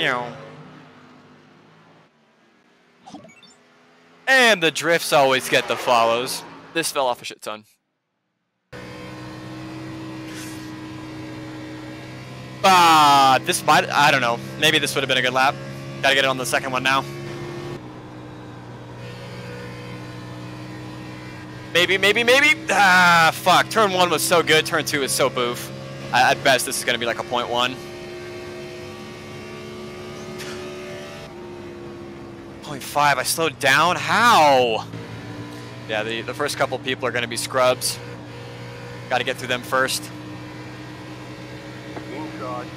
Meow. And the drifts always get the follows. This fell off a shit ton. Ah, this might, I don't know. Maybe this would have been a good lap. Gotta get it on the second one now. Maybe, maybe, maybe. Ah, fuck. Turn one was so good. Turn two is so boof. At best, this is gonna be like a point one. Point five. I slowed down. How? Yeah, the the first couple people are gonna be scrubs. Got to get through them first. Inside.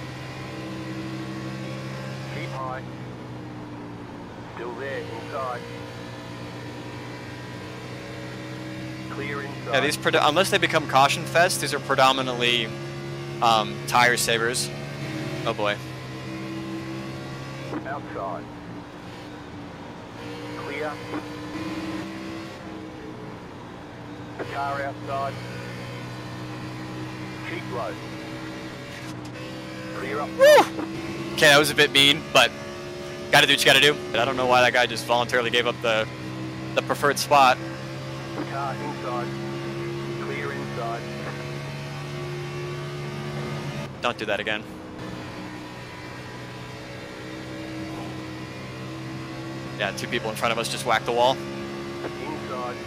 Keep high. Still there, inside. Clear inside. Yeah, these unless they become caution fest, these are predominantly um, tire savers. Oh boy. Outside. Clear. Car outside. Keep low. Clear up. Okay, that was a bit mean, but gotta do what you gotta do. And I don't know why that guy just voluntarily gave up the the preferred spot. Car inside. Clear inside. Don't do that again. Yeah, two people in front of us just whacked the wall. Inside.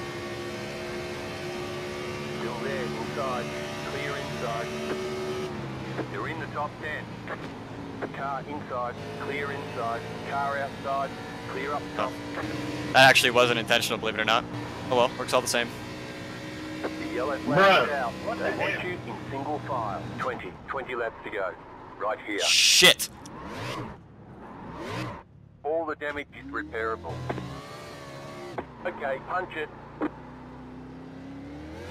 Still there, inside. Clear inside. You're in the top 10. Car inside, clear inside. Car outside, clear up top. That actually wasn't intentional, believe it or not. Oh well, works all the same. The yellow flag is out. They want you in single file. 20. 20 laps to go. Right here. Shit! The damage is repairable. Okay, punch it.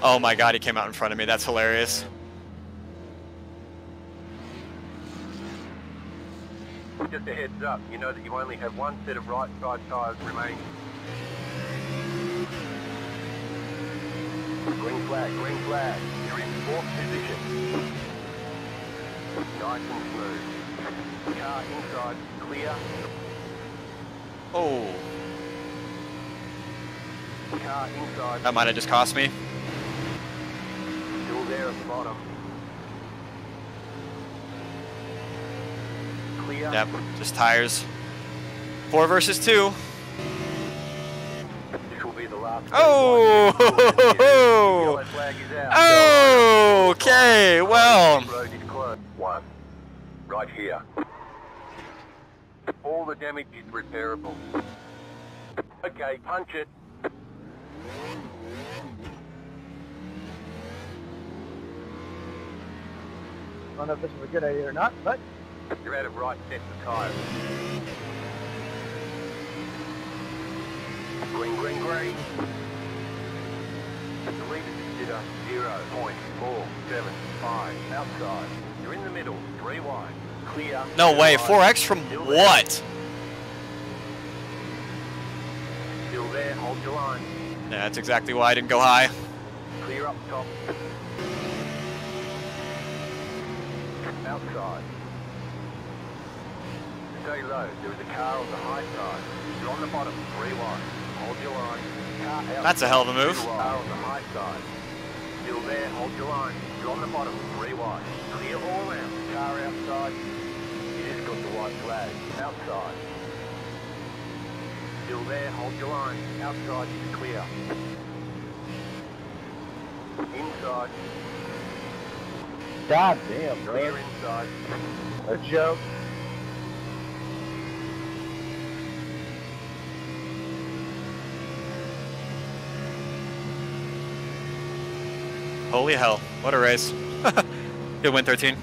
Oh my god, he came out in front of me. That's hilarious. Just a heads up, you know that you only have one set of right side tyres remaining. Green flag, green flag. You're in fourth position. Nice and smooth. Car inside, clear. Oh, Car inside, that might have just cost me. still there at the bottom. Clear. Yep, just tires. Four versus two. This will be the last. Oh! Yellow flag is out. Oh, okay, well. Road is closed. One. Right here. All the damage is repairable. Okay, punch it. I don't know if this is a good idea or not, but You're out of right sets of tyres. Green, green, green. The lead is consider 0.475 outside. You're in the middle, three wide. No way, 4x from what? Yeah, that's exactly why I didn't go high. Clear up top. Outside. Stay low. There is a car on the high side. You're on the bottom. Wide. Hold your line. That's a hell of a move. Still there. Hold your line. You're on the bottom. Three wide. Clear all around. Car outside. You just got the white flag. Outside. Still there. Hold your line. Outside is clear. Inside. god damn, Clear inside. A joke. Holy hell, what a race. Good win, 13.